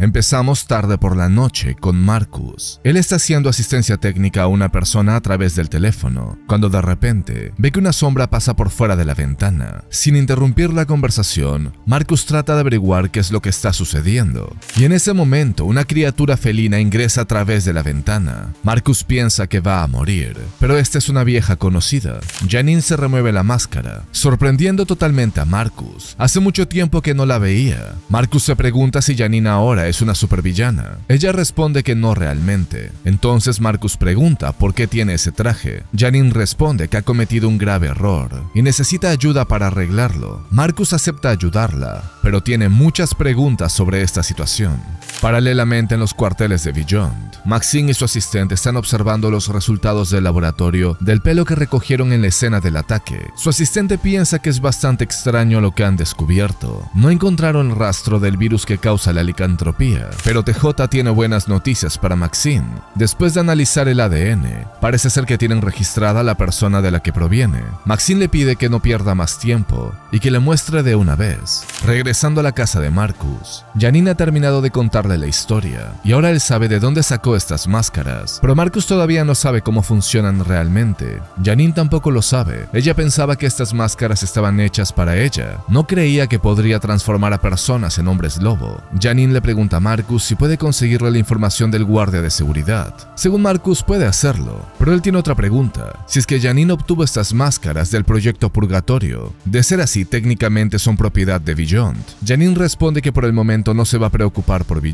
Empezamos tarde por la noche con Marcus. Él está haciendo asistencia técnica a una persona a través del teléfono, cuando de repente ve que una sombra pasa por fuera de la ventana. Sin interrumpir la conversación, Marcus trata de averiguar qué es lo que está sucediendo. Y en ese momento, una criatura felina ingresa a través de la ventana. Marcus piensa que va a morir, pero esta es una vieja conocida. Janine se remueve la máscara, sorprendiendo totalmente a Marcus. Hace mucho tiempo que no la veía. Marcus se pregunta si Janine ahora es una supervillana. Ella responde que no realmente. Entonces Marcus pregunta por qué tiene ese traje. Janine responde que ha cometido un grave error y necesita ayuda para arreglarlo. Marcus acepta ayudarla, pero tiene muchas preguntas sobre esta situación. Paralelamente en los cuarteles de Beyond, Maxine y su asistente están observando los resultados del laboratorio del pelo que recogieron en la escena del ataque. Su asistente piensa que es bastante extraño lo que han descubierto. No encontraron rastro del virus que causa la licantropía, pero TJ tiene buenas noticias para Maxine. Después de analizar el ADN, parece ser que tienen registrada la persona de la que proviene. Maxine le pide que no pierda más tiempo y que le muestre de una vez. Regresando a la casa de Marcus, Janine ha terminado de contarle la historia y ahora él sabe de dónde sacó estas máscaras, pero Marcus todavía no sabe cómo funcionan realmente. Janine tampoco lo sabe. Ella pensaba que estas máscaras estaban hechas para ella. No creía que podría transformar a personas en hombres lobo. Janine le pregunta a Marcus si puede conseguirle la información del guardia de seguridad. Según Marcus puede hacerlo, pero él tiene otra pregunta. Si es que Janine obtuvo estas máscaras del proyecto Purgatorio, de ser así técnicamente son propiedad de Beyond. Janine responde que por el momento no se va a preocupar por Beyond.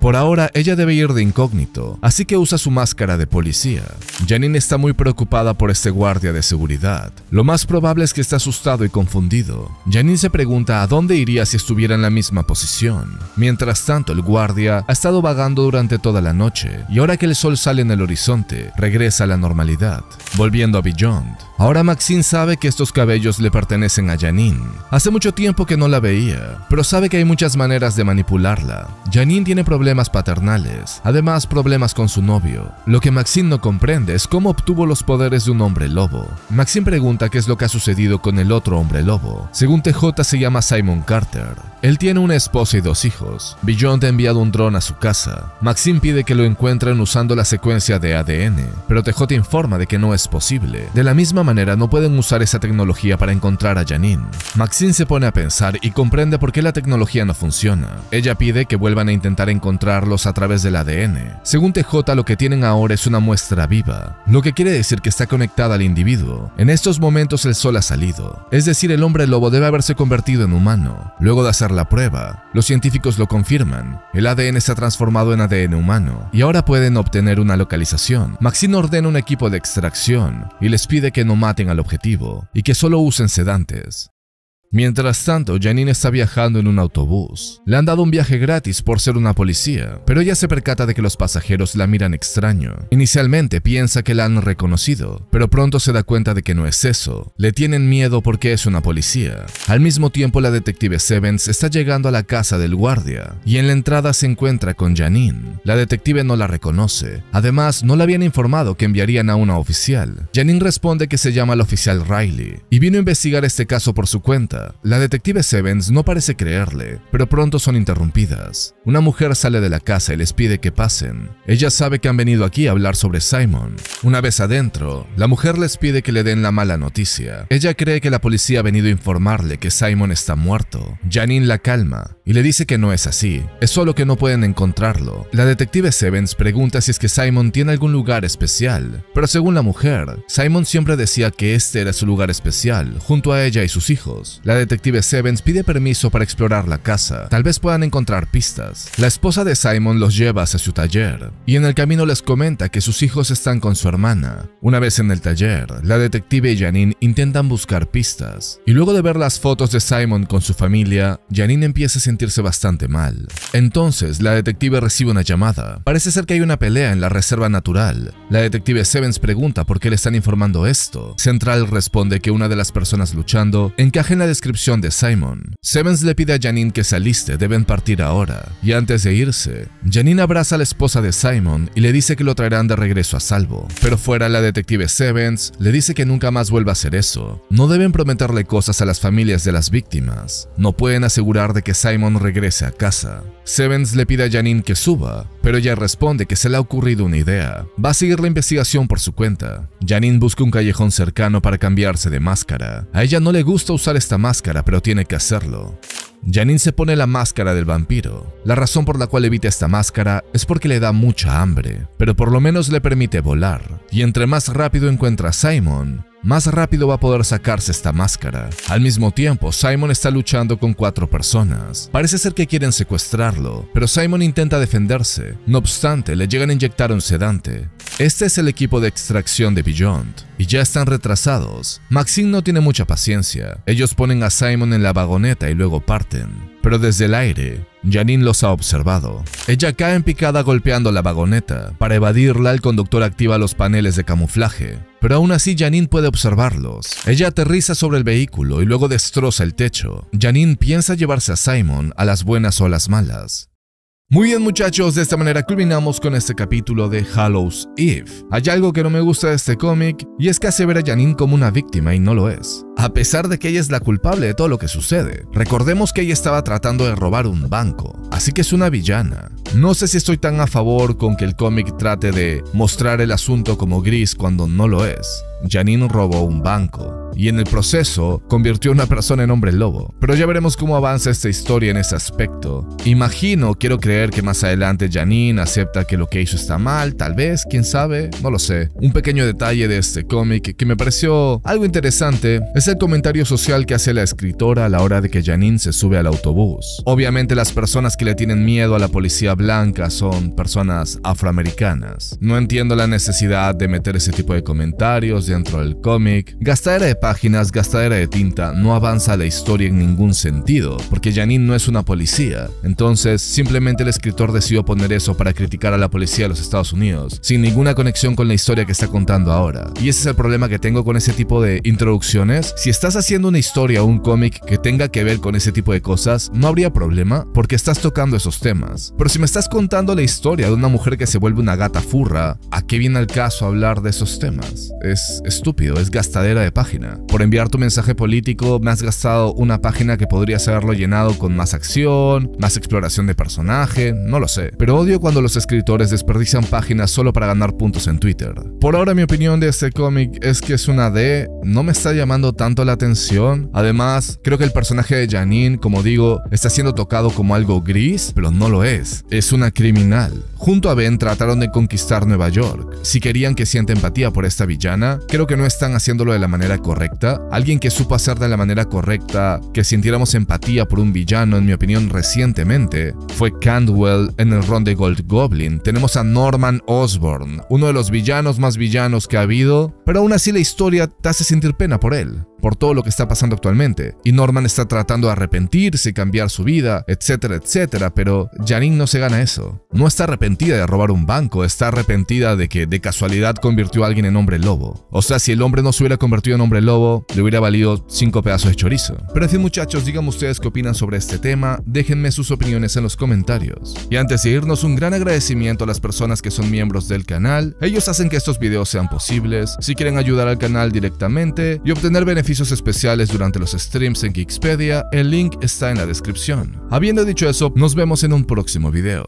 Por ahora ella debe ir de incógnito, así que usa su máscara de policía. Janine está muy preocupada por este guardia de seguridad. Lo más probable es que esté asustado y confundido. Janine se pregunta a dónde iría si estuviera en la misma posición. Mientras tanto, el guardia ha estado vagando durante toda la noche y ahora que el sol sale en el horizonte, regresa a la normalidad. Volviendo a Beyond, Ahora Maxine sabe que estos cabellos le pertenecen a Janine. Hace mucho tiempo que no la veía, pero sabe que hay muchas maneras de manipularla. Tiene problemas paternales, además problemas con su novio. Lo que Maxine no comprende es cómo obtuvo los poderes de un hombre lobo. Maxine pregunta qué es lo que ha sucedido con el otro hombre lobo. Según TJ se llama Simon Carter. Él tiene una esposa y dos hijos. Beyond ha enviado un dron a su casa. Maxine pide que lo encuentren usando la secuencia de ADN, pero TJ informa de que no es posible. De la misma manera no pueden usar esa tecnología para encontrar a Janine. Maxine se pone a pensar y comprende por qué la tecnología no funciona. Ella pide que vuelvan a intentar encontrarlos a través del ADN. Según TJ, lo que tienen ahora es una muestra viva, lo que quiere decir que está conectada al individuo. En estos momentos el sol ha salido, es decir, el hombre lobo debe haberse convertido en humano. Luego de hacer la prueba, los científicos lo confirman. El ADN se ha transformado en ADN humano y ahora pueden obtener una localización. Maxine ordena un equipo de extracción y les pide que no maten al objetivo y que solo usen sedantes. Mientras tanto, Janine está viajando en un autobús. Le han dado un viaje gratis por ser una policía, pero ella se percata de que los pasajeros la miran extraño. Inicialmente piensa que la han reconocido, pero pronto se da cuenta de que no es eso. Le tienen miedo porque es una policía. Al mismo tiempo, la detective Sevens está llegando a la casa del guardia y en la entrada se encuentra con Janine. La detective no la reconoce. Además, no le habían informado que enviarían a una oficial. Janine responde que se llama el oficial Riley y vino a investigar este caso por su cuenta. La detective Sevens no parece creerle, pero pronto son interrumpidas. Una mujer sale de la casa y les pide que pasen. Ella sabe que han venido aquí a hablar sobre Simon. Una vez adentro, la mujer les pide que le den la mala noticia. Ella cree que la policía ha venido a informarle que Simon está muerto. Janine la calma y le dice que no es así, es solo que no pueden encontrarlo. La detective Sevens pregunta si es que Simon tiene algún lugar especial, pero según la mujer, Simon siempre decía que este era su lugar especial, junto a ella y sus hijos. Detective Sevens pide permiso para explorar la casa, tal vez puedan encontrar pistas. La esposa de Simon los lleva hacia su taller, y en el camino les comenta que sus hijos están con su hermana. Una vez en el taller, la detective y Janine intentan buscar pistas, y luego de ver las fotos de Simon con su familia, Janine empieza a sentirse bastante mal. Entonces, la detective recibe una llamada. Parece ser que hay una pelea en la reserva natural. La detective Sevens pregunta por qué le están informando esto. Central responde que una de las personas luchando encaja en la descripción de Simon. Sevens le pide a Janine que se aliste, deben partir ahora. Y antes de irse, Janine abraza a la esposa de Simon y le dice que lo traerán de regreso a salvo. Pero fuera la detective Sevens le dice que nunca más vuelva a hacer eso. No deben prometerle cosas a las familias de las víctimas. No pueden asegurar de que Simon regrese a casa. Sevens le pide a Janine que suba, pero ella responde que se le ha ocurrido una idea. Va a seguir la investigación por su cuenta. Janine busca un callejón cercano para cambiarse de máscara. A ella no le gusta usar esta máscara, pero tiene que hacerlo. Janine se pone la máscara del vampiro. La razón por la cual evita esta máscara es porque le da mucha hambre, pero por lo menos le permite volar. Y entre más rápido encuentra a Simon, más rápido va a poder sacarse esta máscara. Al mismo tiempo, Simon está luchando con cuatro personas. Parece ser que quieren secuestrarlo, pero Simon intenta defenderse. No obstante, le llegan a inyectar un sedante. Este es el equipo de extracción de Beyond, y ya están retrasados. Maxine no tiene mucha paciencia. Ellos ponen a Simon en la vagoneta y luego parten. Pero desde el aire, Janine los ha observado. Ella cae en picada golpeando la vagoneta. Para evadirla, el conductor activa los paneles de camuflaje. Pero aún así Janine puede observarlos. Ella aterriza sobre el vehículo y luego destroza el techo. Janine piensa llevarse a Simon a las buenas o a las malas. Muy bien muchachos, de esta manera culminamos con este capítulo de Hallows Eve. Hay algo que no me gusta de este cómic y es que hace ver a Janine como una víctima y no lo es. A pesar de que ella es la culpable de todo lo que sucede. Recordemos que ella estaba tratando de robar un banco, así que es una villana. No sé si estoy tan a favor con que el cómic trate de mostrar el asunto como gris cuando no lo es. Janine robó un banco y en el proceso convirtió a una persona en hombre lobo. Pero ya veremos cómo avanza esta historia en ese aspecto. Imagino, quiero creer que más adelante Janine acepta que lo que hizo está mal, tal vez, quién sabe, no lo sé. Un pequeño detalle de este cómic que me pareció algo interesante es el comentario social que hace la escritora a la hora de que Janine se sube al autobús. Obviamente las personas que le tienen miedo a la policía blanca son personas afroamericanas. No entiendo la necesidad de meter ese tipo de comentarios dentro del cómic. Gastadera de páginas, gastadera de tinta, no avanza la historia en ningún sentido, porque Janine no es una policía. Entonces, simplemente el escritor decidió poner eso para criticar a la policía de los Estados Unidos, sin ninguna conexión con la historia que está contando ahora. Y ese es el problema que tengo con ese tipo de introducciones. Si estás haciendo una historia o un cómic que tenga que ver con ese tipo de cosas, no habría problema, porque estás tocando esos temas. Pero si me estás contando la historia de una mujer que se vuelve una gata furra, ¿a qué viene el caso hablar de esos temas? Es estúpido, es gastadera de página. Por enviar tu mensaje político me has gastado una página que podrías haberlo llenado con más acción, más exploración de personaje, no lo sé. Pero odio cuando los escritores desperdician páginas solo para ganar puntos en Twitter. Por ahora mi opinión de este cómic es que es una D, no me está llamando tanto la atención. Además, creo que el personaje de Janine, como digo, está siendo tocado como algo gris, pero no lo es. Es una criminal. Junto a Ben trataron de conquistar Nueva York. Si querían que sienta empatía por esta villana, creo que no están haciéndolo de la manera correcta. Alguien que supo hacer de la manera correcta que sintiéramos empatía por un villano, en mi opinión, recientemente, fue Candwell en el ron de Gold Goblin. Tenemos a Norman Osborn, uno de los villanos más villanos que ha habido, pero aún así la historia te hace sentir pena por él por todo lo que está pasando actualmente. Y Norman está tratando de arrepentirse cambiar su vida, etcétera, etcétera, pero Janine no se gana eso. No está arrepentida de robar un banco, está arrepentida de que de casualidad convirtió a alguien en hombre lobo. O sea, si el hombre no se hubiera convertido en hombre lobo, le hubiera valido cinco pedazos de chorizo. Pero en muchachos, díganme ustedes qué opinan sobre este tema, déjenme sus opiniones en los comentarios. Y antes de irnos, un gran agradecimiento a las personas que son miembros del canal. Ellos hacen que estos videos sean posibles. Si quieren ayudar al canal directamente y obtener beneficios especiales durante los streams en Geekspedia, el link está en la descripción. Habiendo dicho eso, nos vemos en un próximo video.